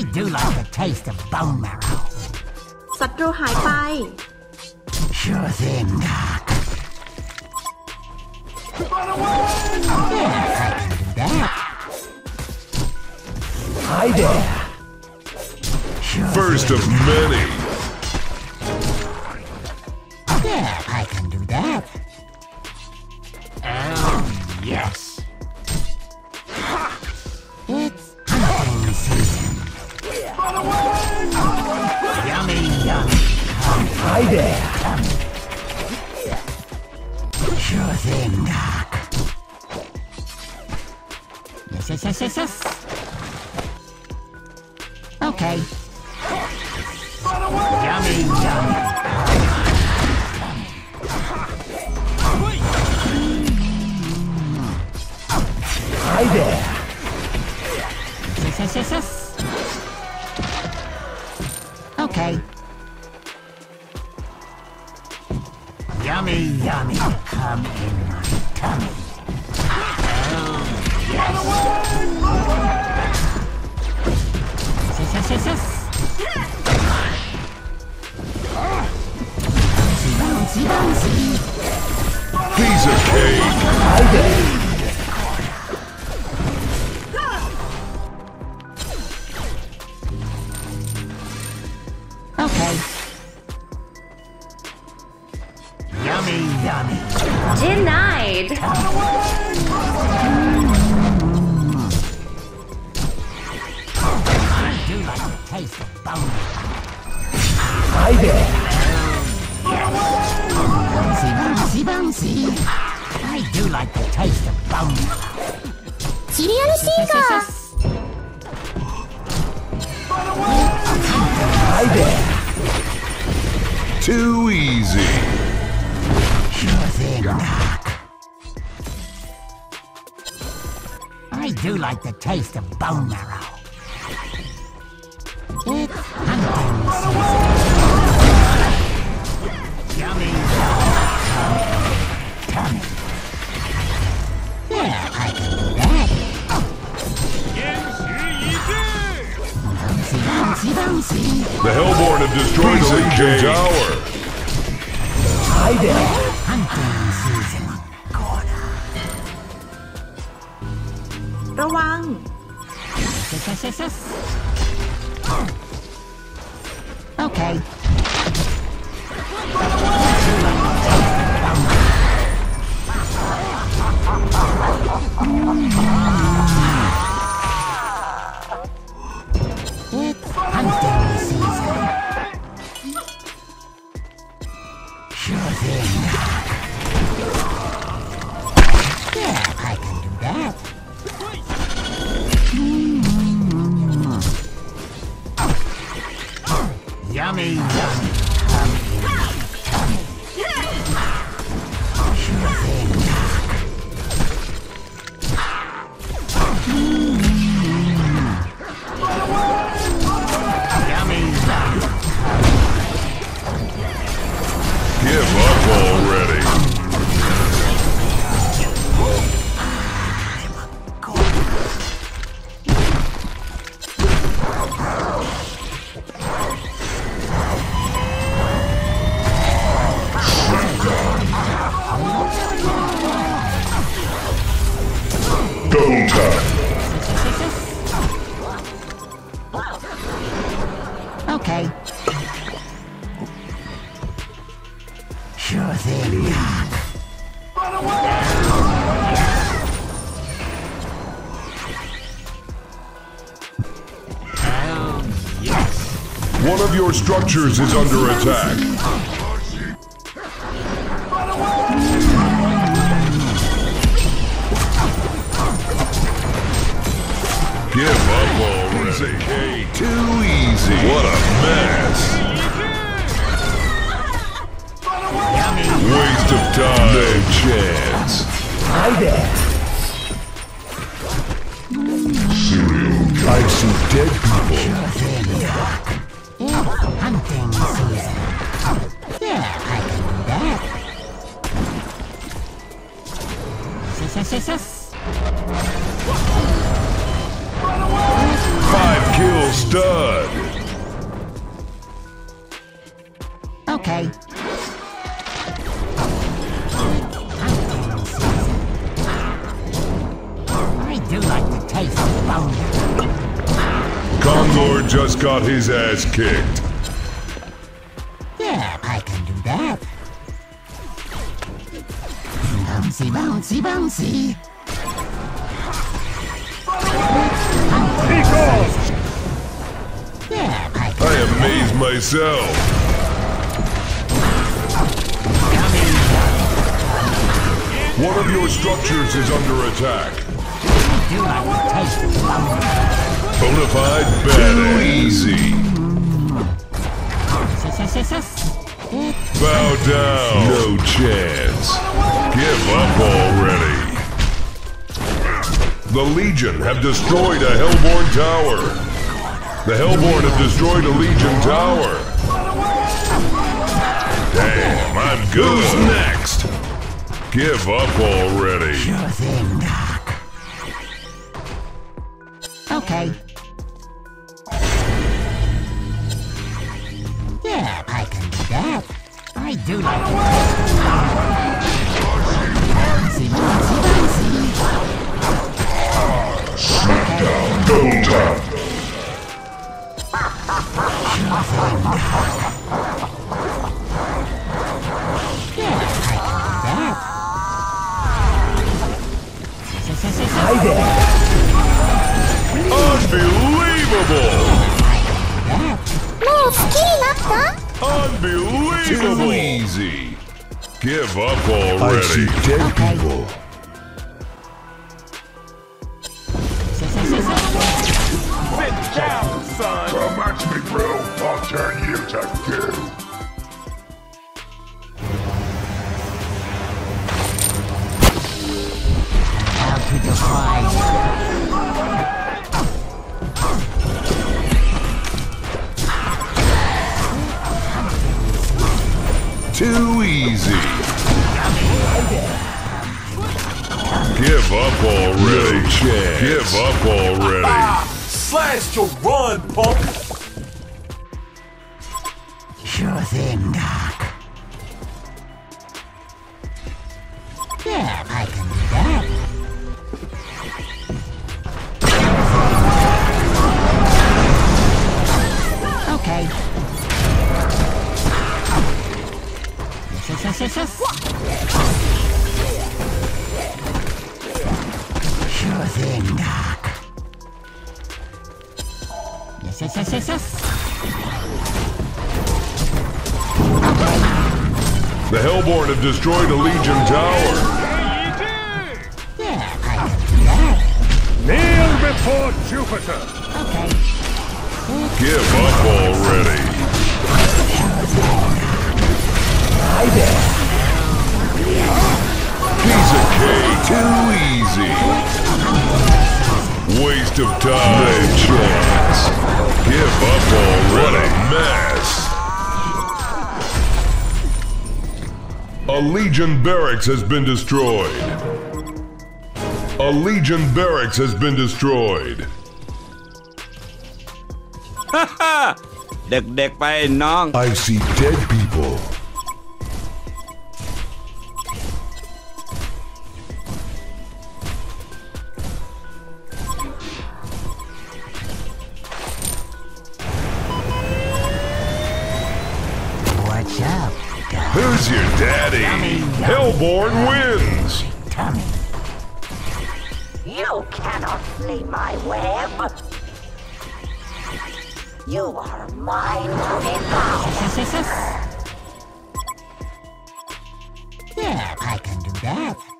I do like the taste of bone marrow. ศัตรูหายไป Sure thing, Doc. Yes, I can do that. Hi there. Sure First thing. of many. Yeah, I can do that. Oh, yes. It's hunting season. Yummy, yummy. Hi there. Sure thing, Doc. Yes, yes, yes, yes, yes. Okay. Yummy, yummy. Yummy, yummy. Come in my tummy. Oh, yes. Yes, yes, yes, yes. Bouncy, bouncy, bouncy. Piece of cake. Okay. Too easy. I do like the taste of bone marrow. Hi there. Hunting season. ระวัง Yes, yes, yes, yes. Sure thing, Doc. Oh, yes. One of your structures is under attack. Give up already. Too easy. What a mess. Waste of time. No chance. Hi there. I see dead people. Just got his ass kicked. Yeah, I can do that. Bouncy, bouncy, bouncy. Yeah, I can. I amaze myself. One of your structures is under attack. Do like the taste of bone. Bonafide badass. Easy. Bow down. No chance. Give up already. The Legion have destroyed a Hellborn tower. The Hellborn have destroyed a Legion tower. Damn, I'm good. Who's next? Give up already. Sure thing, Unbelievable! Too easy. Give up already. I see dead people. Sit down, son. Come at me, bro. I'll turn you to goo. Out to the fire. Too easy. Give up already. Give up already. Ah, Slash to run, punk! Sure thing, Yes, yes, yes, yes, yes. The Hellborn have destroyed a Legion tower. Yeah, I can do that. Kneel before Jupiter. Okay. Give up already. Hi there. Piece of cake. Too easy. Waste of time. No chance. Give up already. What a mess. A Legion barracks has been destroyed. A Legion barracks has been destroyed. ha ha ha I see dead people. Your daddy? Hellborn wins! Tummy. You cannot flee my web! You are mine to yeah, I can do that.